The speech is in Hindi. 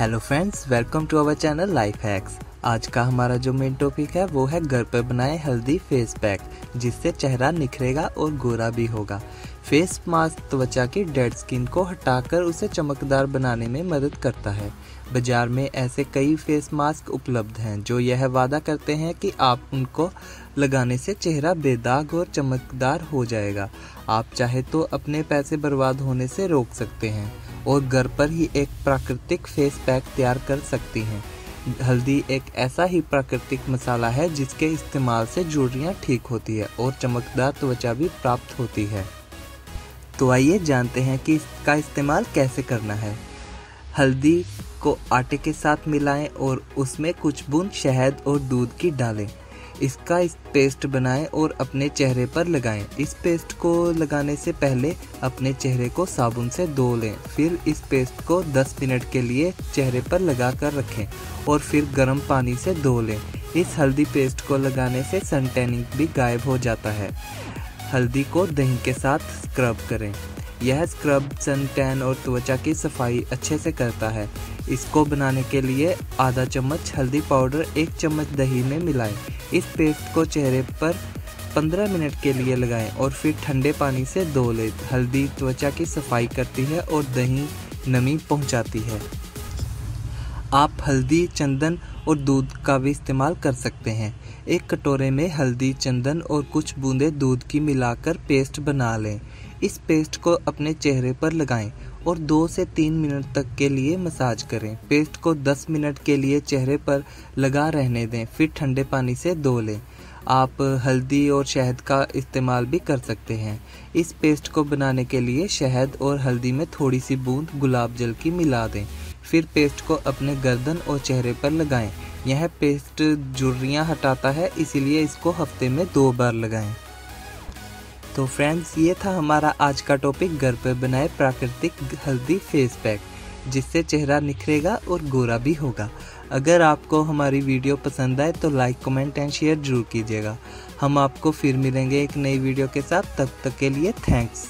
Hello friends, welcome to our channel Life Hacks. आज का हमारा जो मेन टॉपिक है, वो है घर पर बनाए हल्दी फेस पैक जिससे चेहरा निखरेगा और गोरा भी होगा। फेस मास्क त्वचा की डेड स्किन को हटाकर उसे चमकदार बनाने में मदद करता है। बाज़ार में ऐसे कई फेस मास्क उपलब्ध हैं, जो यह वादा करते हैं कि आप उनको लगाने से चेहरा बेदाग और चमकदार हो जाएगा। आप चाहे तो अपने पैसे बर्बाद होने से रोक सकते हैं और घर पर ही एक प्राकृतिक फेस पैक तैयार कर सकती हैं। हल्दी एक ऐसा ही प्राकृतिक मसाला है जिसके इस्तेमाल से जुड़ियाँ ठीक होती है और चमकदार त्वचा भी प्राप्त होती है। तो आइए जानते हैं कि इसका इस्तेमाल कैसे करना है। हल्दी को आटे के साथ मिलाएँ और उसमें कुछ बूंद शहद और दूध की डालें। इसका इस पेस्ट बनाएँ और अपने चेहरे पर लगाएँ। इस पेस्ट को लगाने से पहले अपने चेहरे को साबुन से धो लें। फिर इस पेस्ट को 10 मिनट के लिए चेहरे पर लगा कर रखें और फिर गर्म पानी से धो लें। इस हल्दी पेस्ट को लगाने से सन टैनिंग भी गायब हो जाता है। हल्दी को दही के साथ स्क्रब करें। यह स्क्रब सन टैन और त्वचा की सफ़ाई अच्छे से करता है। इसको बनाने के लिए आधा चम्मच हल्दी पाउडर, एक चम्मच दही में मिलाएँ। इस पेस्ट को चेहरे पर 15 मिनट के लिए लगाएँ और फिर ठंडे पानी से धो लें। हल्दी त्वचा की सफ़ाई करती है और दही नमी पहुंचाती है। आप हल्दी, चंदन और दूध का भी इस्तेमाल कर सकते हैं। एक कटोरे में हल्दी, चंदन और कुछ बूंदे दूध की मिलाकर पेस्ट बना लें। इस पेस्ट को अपने चेहरे पर लगाएँ और दो से तीन मिनट तक के लिए मसाज करें। पेस्ट को दस मिनट के लिए चेहरे पर लगा रहने दें, फिर ठंडे पानी से धो लें। आप हल्दी और शहद का इस्तेमाल भी कर सकते हैं। इस पेस्ट को बनाने के लिए शहद और हल्दी में थोड़ी सी बूंद गुलाब जल की मिला दें। फिर पेस्ट को अपने गर्दन और चेहरे पर लगाएँ। यह पेस्ट जुर्रियाँ हटाता है, इसीलिए इसको हफ़्ते में दो बार लगाएँ। तो फ्रेंड्स ये था हमारा आज का टॉपिक घर पर बनाए प्राकृतिक हल्दी फेस पैक जिससे चेहरा निखरेगा और गोरा भी होगा। अगर आपको हमारी वीडियो पसंद आए तो लाइक कमेंट एंड शेयर ज़रूर कीजिएगा। हम आपको फिर मिलेंगे एक नई वीडियो के साथ, तब तक के लिए थैंक्स